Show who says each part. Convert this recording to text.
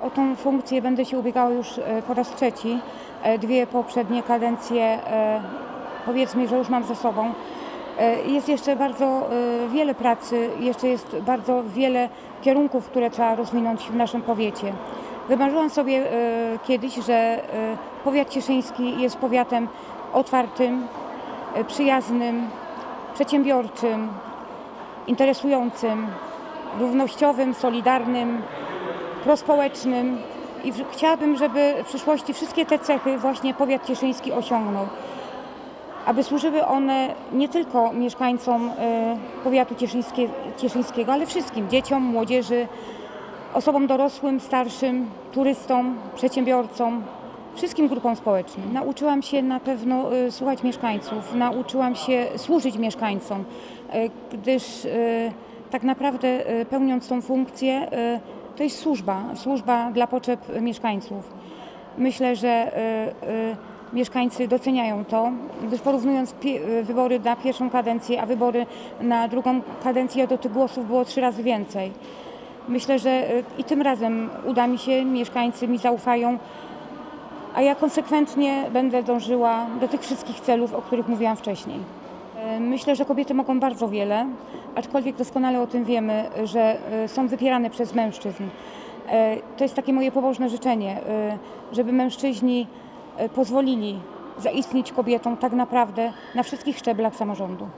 Speaker 1: O tą funkcję będę się ubiegała już e, po raz trzeci. E, Dwie poprzednie kadencje e, powiedzmy, że już mam za sobą. Jest jeszcze bardzo wiele pracy, jeszcze jest bardzo wiele kierunków, które trzeba rozwinąć w naszym powiecie. Wymarzyłam sobie kiedyś, że powiat cieszyński jest powiatem otwartym, przyjaznym, przedsiębiorczym, interesującym, równościowym, solidarnym, prospołecznym i chciałabym, żeby w przyszłości wszystkie te cechy właśnie powiat cieszyński osiągnął. Aby służyły one nie tylko mieszkańcom e, powiatu cieszyńskie, cieszyńskiego, ale wszystkim dzieciom, młodzieży, osobom dorosłym, starszym, turystom, przedsiębiorcom, wszystkim grupom społecznym. Nauczyłam się na pewno e, słuchać mieszkańców, nauczyłam się służyć mieszkańcom, e, gdyż tak naprawdę pełniąc tą funkcję to jest służba, służba dla potrzeb mieszkańców. Myślę, że e, e, mieszkańcy doceniają to, gdyż porównując e, wybory na pierwszą kadencję, a wybory na drugą kadencję, to tych głosów było trzy razy więcej. Myślę, że i tym razem uda mi się, mieszkańcy mi zaufają, a ja konsekwentnie będę dążyła do tych wszystkich celów, o których mówiłam wcześniej. Myślę, że kobiety mogą bardzo wiele, aczkolwiek doskonale o tym wiemy, że e, są wypierane przez mężczyzn. E, To jest takie moje pobożne życzenie, e, żeby mężczyźni pozwolili zaistnieć kobietom tak naprawdę na wszystkich szczeblach samorządu.